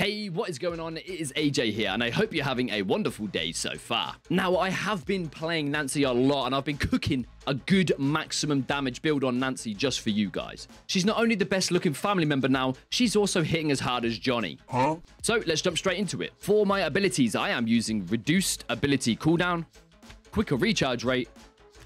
Hey, what is going on? It is AJ here, and I hope you're having a wonderful day so far. Now, I have been playing Nancy a lot, and I've been cooking a good maximum damage build on Nancy just for you guys. She's not only the best looking family member now, she's also hitting as hard as Johnny. Huh? So let's jump straight into it. For my abilities, I am using reduced ability cooldown, quicker recharge rate,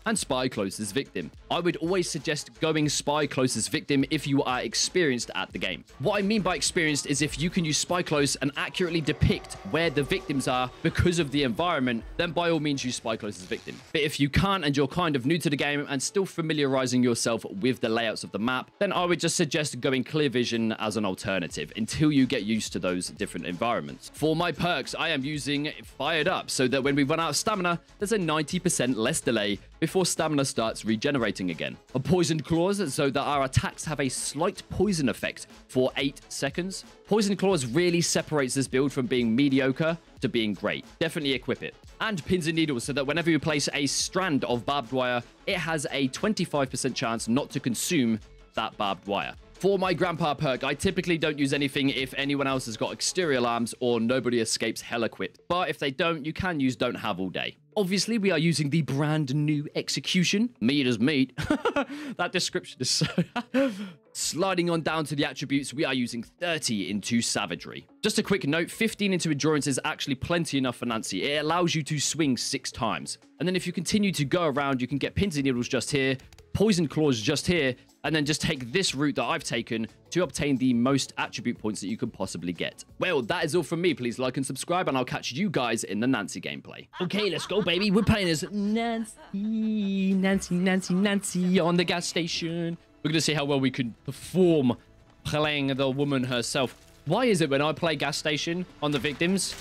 and spy closest victim. I would always suggest going spy closest victim if you are experienced at the game. What I mean by experienced is if you can use spy close and accurately depict where the victims are because of the environment, then by all means use spy closest victim. But if you can't and you're kind of new to the game and still familiarizing yourself with the layouts of the map, then I would just suggest going clear vision as an alternative until you get used to those different environments. For my perks, I am using fired up so that when we run out of stamina, there's a 90% less delay before stamina starts regenerating again. A poisoned claws so that our attacks have a slight poison effect for 8 seconds. Poison claws really separates this build from being mediocre to being great. Definitely equip it. And pins and needles so that whenever you place a strand of barbed wire, it has a 25% chance not to consume that barbed wire. For my grandpa perk, I typically don't use anything if anyone else has got exterior alarms or nobody escapes hell equipped. But if they don't, you can use don't have all day. Obviously, we are using the brand new execution. Meat as meat. that description is so... Sliding on down to the attributes, we are using 30 into savagery. Just a quick note, 15 into endurance is actually plenty enough for Nancy. It allows you to swing six times. And then if you continue to go around, you can get pins and needles just here, poison claws just here, and then just take this route that I've taken to obtain the most attribute points that you could possibly get. Well, that is all from me. Please like and subscribe, and I'll catch you guys in the Nancy gameplay. Okay, let's go, baby. We're playing as Nancy, Nancy, Nancy, Nancy on the gas station. We're going to see how well we can perform playing the woman herself. Why is it when I play gas station on the victims,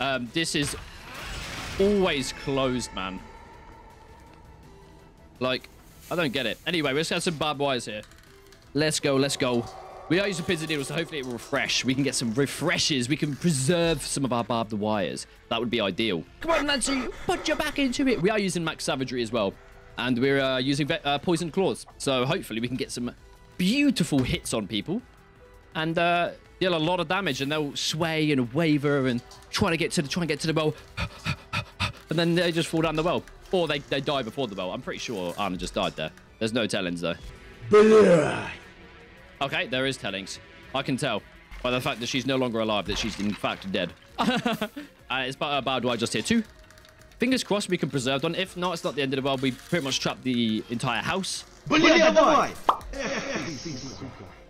um, this is always closed, man? Like, I don't get it. Anyway, let's have some barbed wires here. Let's go, let's go. We are using pins and needles, so hopefully it will refresh. We can get some refreshes. We can preserve some of our barbed wires. That would be ideal. Come on, Nancy. Put your back into it. We are using max savagery as well. And we're uh, using uh, poison claws. So hopefully we can get some beautiful hits on people. And uh, deal a lot of damage. And they'll sway and waver and try to get to the, try and get to the well. and then they just fall down the well. Or they, they die before the well. I'm pretty sure Anna just died there. There's no tellings, though. Okay, there is tellings. I can tell by the fact that she's no longer alive that she's in fact dead. uh, it's uh, barbed wire just here too. Fingers crossed we can preserve one. If not, it's not the end of the world. We pretty much trapped the entire house.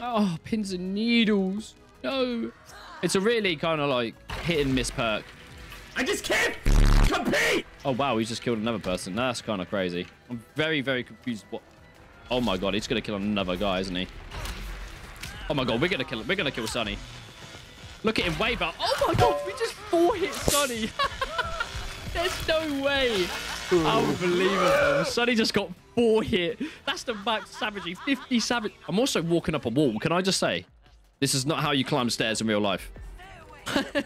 oh, pins and needles. No. It's a really kind of like hit and miss perk. I just can't compete! Oh, wow. He's just killed another person. That's kind of crazy. I'm very, very confused. What? Oh, my God. He's going to kill another guy, isn't he? Oh, my God. We're going to kill him. We're going to kill Sonny. Look at him wave out. Oh, my God. We just four hit Sonny. There's no way. Unbelievable. Sonny just got four hit. That's the max savagery. 50 savage. I'm also walking up a wall. Can I just say? This is not how you climb stairs in real life.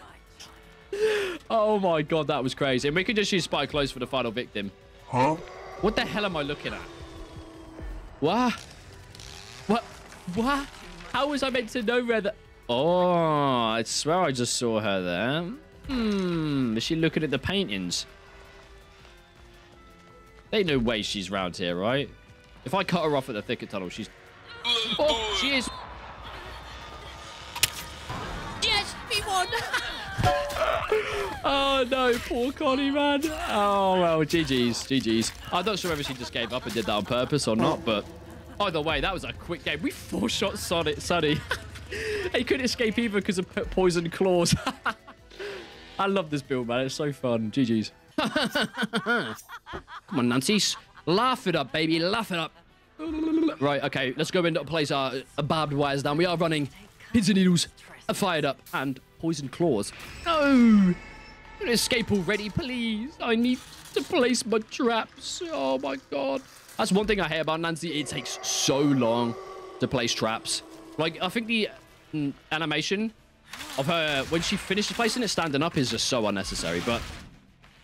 oh my god, that was crazy. And we can just use spy close for the final victim. Huh? What the hell am I looking at? What? What? What? How was I meant to know where the... Oh, I swear I just saw her there. Hmm, is she looking at the paintings? Ain't no way she's round here, right? If I cut her off at the thicket tunnel, she's... Oh, she is... Yes, we won! oh no, poor Connie, man. Oh well, GG's, GG's. I'm not sure whether she just gave up and did that on purpose or not, but either way, that was a quick game. We four shot Sonic, Sonny. he couldn't escape either because of poison claws. I love this build, man. It's so fun. GG's. Come on, Nancy. Laugh it up, baby. Laugh it up. Right, okay. Let's go into place our barbed wires down. We are running pins and needles, fired up, and poison claws. No! Escape already, please. I need to place my traps. Oh, my God. That's one thing I hate about Nancy. It takes so long to place traps. Like, I think the mm, animation of her, when she finishes placing it standing up, is just so unnecessary. But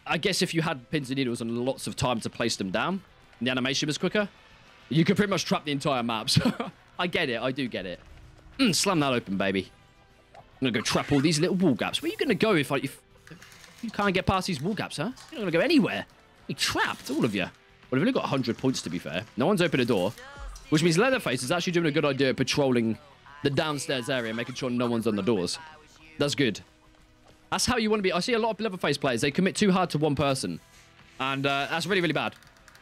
I guess if you had pins and needles and lots of time to place them down, the animation was quicker, you could pretty much trap the entire map. So I get it. I do get it. Mm, slam that open, baby. I'm going to go trap all these little wall gaps. Where are you going to go if, I, if you can't get past these wall gaps, huh? You're not going to go anywhere. You're trapped, all of you. Well, we've only got 100 points, to be fair. No one's opened a door, which means Leatherface is actually doing a good idea of patrolling the downstairs area, making sure no one's on the doors. That's good. That's how you want to be. I see a lot of Leatherface players. They commit too hard to one person. And uh, that's really, really bad.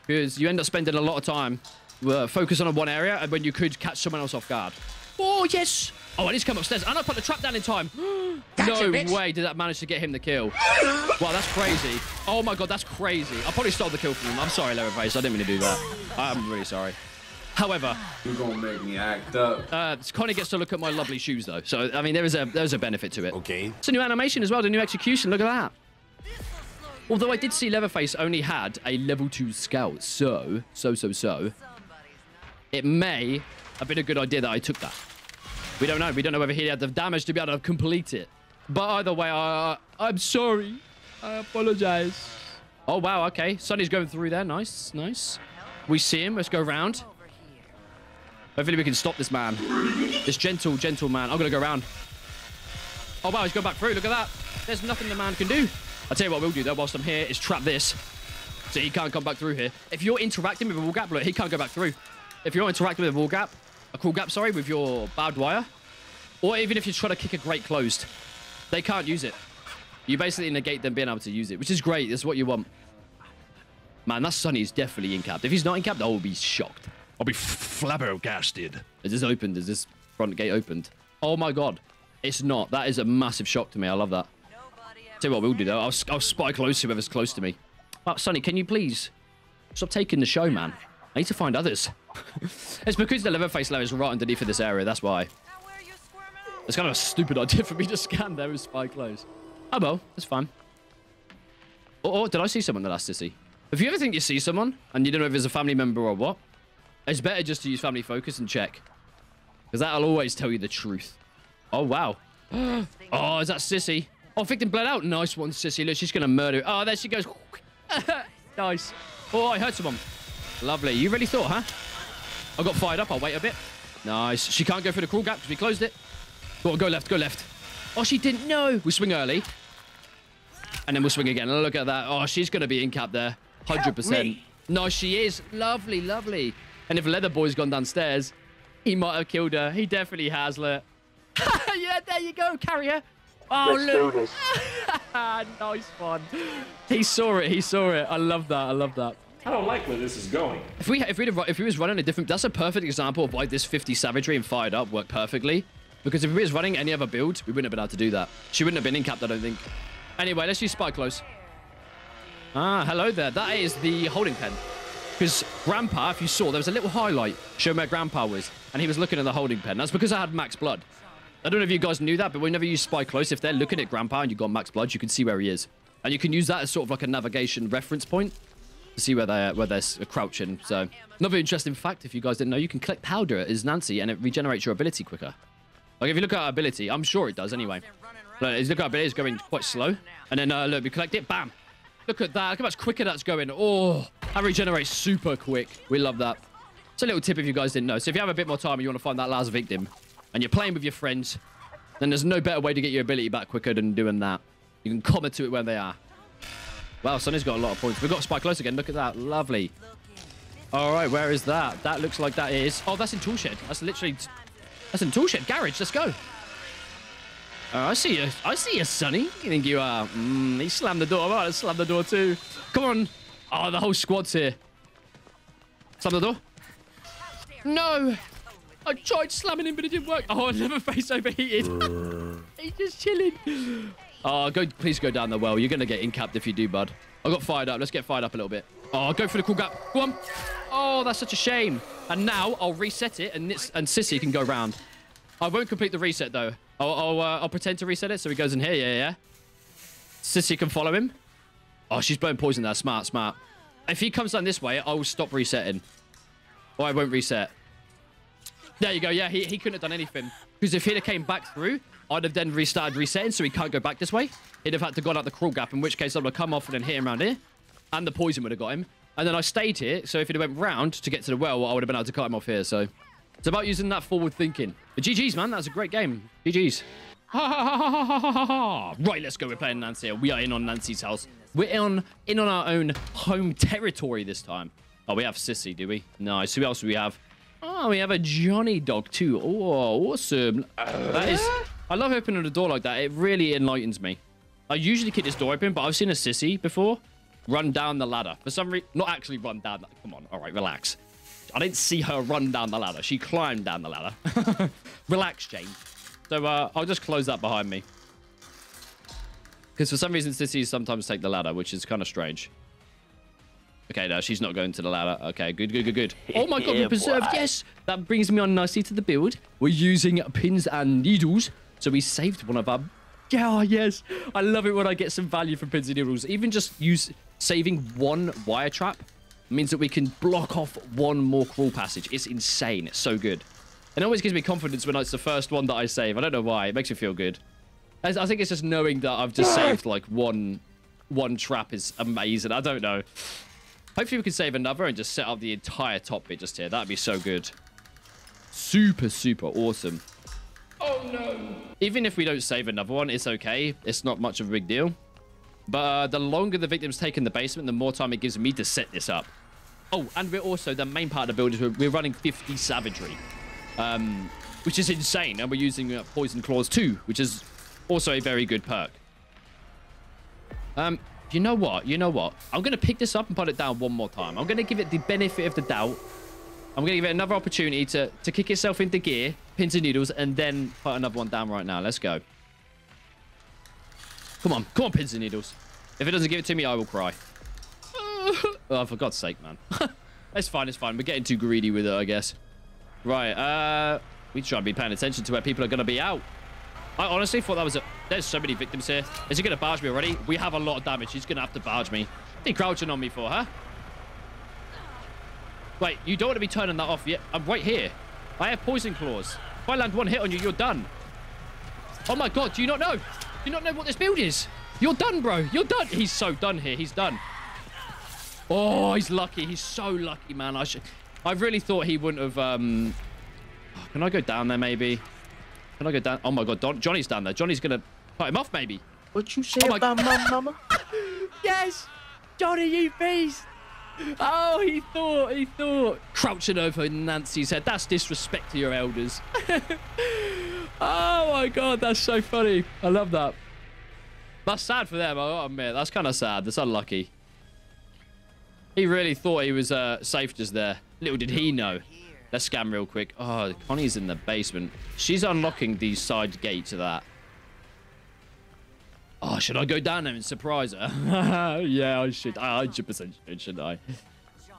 Because you end up spending a lot of time uh, focusing on one area and when you could catch someone else off guard. Oh, yes. Oh, I need to come upstairs. And I put the trap down in time. No way did that manage to get him the kill. wow, that's crazy. Oh, my God, that's crazy. I probably stole the kill from him. I'm sorry, Leatherface. I didn't mean to do that. I'm really sorry. However, you're gonna make me act up. uh, Connie gets to look at my lovely shoes, though. So, I mean, there is a there's a benefit to it. Okay. It's a new animation as well, the new execution. Look at that. Although I did see Leatherface only had a level 2 scout, so, so, so, so, it may have been a good idea that I took that. We don't know. We don't know whether he had the damage to be able to complete it. But either way, I, I'm sorry. I apologize. Oh, wow. Okay. Sonny's going through there. Nice. Nice. We see him. Let's go around. Hopefully we can stop this man. This gentle, gentle man. I'm going to go around. Oh, wow, he's going back through. Look at that. There's nothing the man can do. I'll tell you what we'll do, though, whilst I'm here, is trap this. So he can't come back through here. If you're interacting with a wall gap, look, he can't go back through. If you're interacting with a wall gap, a crawl gap, sorry, with your barbed wire, or even if you try to kick a grate closed, they can't use it. You basically negate them being able to use it, which is great. That's what you want. Man, that Sonny is definitely in capped. If he's not in capped, I will be shocked. I'll be flabbergasted. Is this opened? Is this front gate opened? Oh my god. It's not. That is a massive shock to me. I love that. Tell you what we'll do though. I'll, I'll spy close to whoever's close to me. Oh, Sonny, can you please stop taking the show, man? I need to find others. it's because the Leatherface layer is right underneath of this area. That's why. It's kind of a stupid idea for me to scan there with spy close. Oh well, that's fine. Oh, oh, did I see someone that the last see? If you ever think you see someone and you don't know if it's a family member or what, it's better just to use family focus and check. Because that'll always tell you the truth. Oh, wow. oh, is that Sissy? Oh, victim bled out. Nice one, Sissy. Look, she's going to murder. Oh, there she goes. nice. Oh, I heard someone. Lovely. You really thought, huh? I got fired up. I'll wait a bit. Nice. She can't go through the crawl gap because we closed it. Go on, go left, go left. Oh, she didn't know. We swing early. And then we'll swing again. Look at that. Oh, she's going to be in cap there. 100%. me. No, she is. Lovely, lovely. And if Leather Boy's gone downstairs, he might have killed her. He definitely has, look. yeah, there you go, carrier. Oh, look. nice one. He saw it. He saw it. I love that. I love that. I don't like where this is going. If we if we if we was running a different, that's a perfect example of why this 50 savagery and fired up worked perfectly. Because if we was running any other build, we wouldn't have been able to do that. She wouldn't have been in capped, I don't think. Anyway, let's use spy close. Ah, hello there. That is the holding pen. Because Grandpa, if you saw, there was a little highlight showing where Grandpa was, and he was looking at the holding pen. That's because I had max blood. I don't know if you guys knew that, but whenever you spy close, if they're looking at Grandpa and you've got max blood, you can see where he is. And you can use that as sort of like a navigation reference point to see where they're where they're crouching. So another interesting fact, if you guys didn't know, you can collect powder as Nancy, and it regenerates your ability quicker. Like if you look at our ability, I'm sure it does anyway. Look, look at our ability, it's going quite slow. And then uh, look, we collect it, bam. Look at that, look how much quicker that's going. Oh, that regenerates super quick. We love that. It's a little tip if you guys didn't know. So if you have a bit more time and you want to find that last victim, and you're playing with your friends, then there's no better way to get your ability back quicker than doing that. You can comment to it where they are. Wow, Sonny's got a lot of points. We've got Spy Close again. Look at that. Lovely. All right, where is that? That looks like that is... Oh, that's in Toolshed. That's literally... That's in Toolshed. Garage. Let's go. Oh, I see you. I see you, Sonny. You think you are? Mm, he slammed the door. I'm about slam the door too. Come on. Oh, the whole squad's here. Slam the door. No. I tried slamming him, but it didn't work. Oh, Leatherface overheated. He's just chilling. Oh, go! Please go down the well. You're gonna get incapped if you do, bud. I got fired up. Let's get fired up a little bit. Oh, go for the crawl gap. Go on. Oh, that's such a shame. And now I'll reset it, and Nis- and Sissy can go round. I won't complete the reset though. I'll I'll, uh, I'll pretend to reset it so he goes in here. Yeah, yeah. Sissy can follow him. Oh, she's burning poison there. Smart, smart. If he comes down this way, I will stop resetting. Or I won't reset. There you go. Yeah, he, he couldn't have done anything. Because if he'd have came back through, I'd have then restarted resetting, so he can't go back this way. He'd have had to go out the crawl gap, in which case I would have come off and then hit him around here. And the poison would have got him. And then I stayed here, so if he'd went round to get to the well, I would have been able to cut him off here. So it's about using that forward thinking. But GG's, man. That's a great game. GG's. Right, let's go. We're playing Nancy. We are in on Nancy's house. We're on in on our own home territory this time. Oh, we have Sissy, do we? Nice. Who else do we have? Oh, we have a Johnny dog too. Oh, awesome. That is. I love opening a door like that. It really enlightens me. I usually keep this door open, but I've seen a Sissy before run down the ladder. For some reason, not actually run down. Come on. All right, relax. I didn't see her run down the ladder. She climbed down the ladder. relax, Jane. So uh, I'll just close that behind me. Because for some reason, Sissy sometimes take the ladder, which is kind of strange. Okay, no, she's not going to the ladder. Okay, good, good, good, good. Oh my god, we preserved. Yes, that brings me on nicely to the build. We're using pins and needles. So we saved one of our... Yeah, yes. I love it when I get some value from pins and needles. Even just use saving one wire trap means that we can block off one more crawl passage. It's insane. It's so good. It always gives me confidence when it's the first one that I save. I don't know why. It makes me feel good. I I think it's just knowing that I've just saved like one one trap is amazing. I don't know. Hopefully we can save another and just set up the entire top bit just here. That'd be so good. Super, super awesome. Oh no. Even if we don't save another one, it's okay. It's not much of a big deal. But uh, the longer the victims take in the basement, the more time it gives me to set this up. Oh, and we're also, the main part of the build is we're, we're running 50 savagery. Um, which is insane. And we're using uh, Poison Claws too, which is also a very good perk. Um, you know what? You know what? I'm going to pick this up and put it down one more time. I'm going to give it the benefit of the doubt. I'm going to give it another opportunity to, to kick itself into gear, pins and needles, and then put another one down right now. Let's go. Come on. Come on, pins and needles. If it doesn't give it to me, I will cry. oh, for God's sake, man. it's fine. It's fine. We're getting too greedy with it, I guess. Right. Uh, we try and be paying attention to where people are going to be out. I honestly thought that was a... There's so many victims here. Is he going to barge me already? We have a lot of damage. He's going to have to barge me. What's he crouching on me for, huh? Wait, you don't want to be turning that off yet. I'm right here. I have poison claws. If I land one hit on you, you're done. Oh my god, do you not know? Do you not know what this build is? You're done, bro. You're done. He's so done here. He's done. Oh, he's lucky. He's so lucky, man. I should... I really thought he wouldn't have... Um... Can I go down there, maybe? Can I go down? Oh, my God. Don Johnny's down there. Johnny's going to cut him off, maybe. What you say Oh my- about my mama? Yes! Johnny, you beast! Oh, he thought, he thought. Crouching over Nancy's head. That's disrespect to your elders. oh, my God. That's so funny. I love that. That's sad for them. I gotta admit. That's kind of sad. That's unlucky. He really thought he was uh, safe just there. Little did he know. Let's scan real quick. Oh, Connie's in the basement. She's unlocking the side gate to that. Oh, should I go down there and surprise her? yeah, I should. I 100% should, shouldn't I?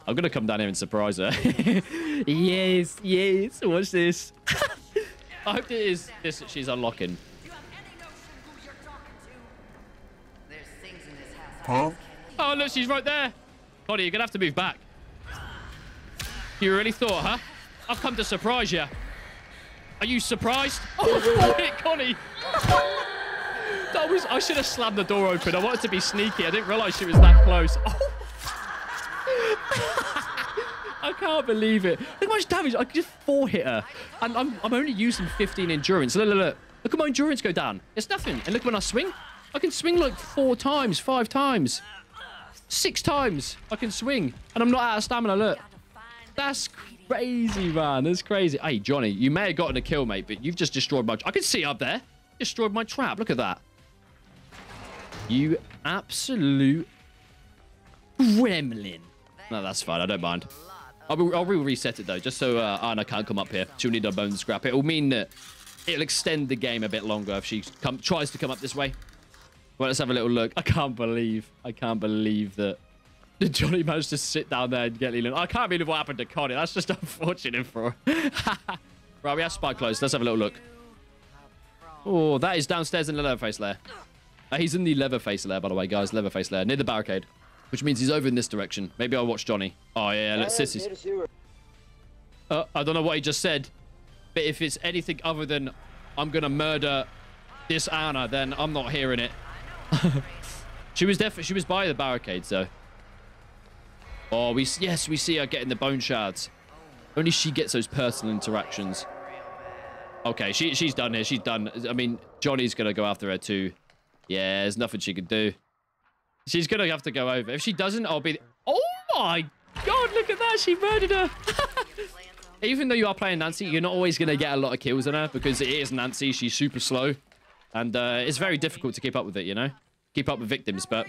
I'm going to come down here and surprise her. yes, yes. Watch this. I hope it is this that she's unlocking. Do you have any notion who you're talking to? There's things in this house. Oh, look, she's right there. You're going to have to move back. You really thought, huh? I've come to surprise you. Are you surprised? Oh, hit Connie. That was, I should have slammed the door open. I wanted to be sneaky. I didn't realize she was that close. Oh. I can't believe it. Look how much damage. I just four hit her. And I'm, I'm only using 15 endurance. Look, look, look. Look at my endurance go down. It's nothing. And look when I swing. I can swing like four times, five times, six times. I can swing. And I'm not out of stamina. Look. That's crazy, man. That's crazy. Hey, Johnny, you may have gotten a kill, mate, but you've just destroyed my... I can see up there. Destroyed my trap. Look at that. You absolute gremlin. No, that's fine. I don't mind. I will, I will reset it, though, just so uh, Anna can't come up here. She'll need her bone scrap. It will mean that it'll extend the game a bit longer if she come, tries to come up this way. Well, let's have a little look. I can't believe, I can't believe that Johnny managed to sit down there and get Leland. I can't believe what happened to Connie. That's just unfortunate for her. right, we have spy closed. Let's have a little look. Oh, that is downstairs in the Leatherface lair. Uh, he's in the Leatherface lair, by the way, guys. Leatherface lair, near the barricade. Which means he's over in this direction. Maybe I'll watch Johnny. Oh, yeah, let's. Uh, I don't know what he just said. But if it's anything other than I'm going to murder this Anna, then I'm not hearing it. She was definitely she was by the barricades, though. Oh, we yes, we see her getting the bone shards. Only she gets those personal interactions. Okay, she she's done here. She's done. I mean, Johnny's gonna go after her too. Yeah, there's nothing she can do. She's gonna have to go over. If she doesn't, I'll be. Oh my god! Look at that. She murdered her. Even though you are playing Nancy, you're not always gonna get a lot of kills on her because it is Nancy. She's super slow, and uh, it's very difficult to keep up with it. You know, keep up with victims. But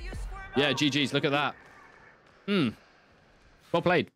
yeah, GG's. Look at that. Hmm. Well played.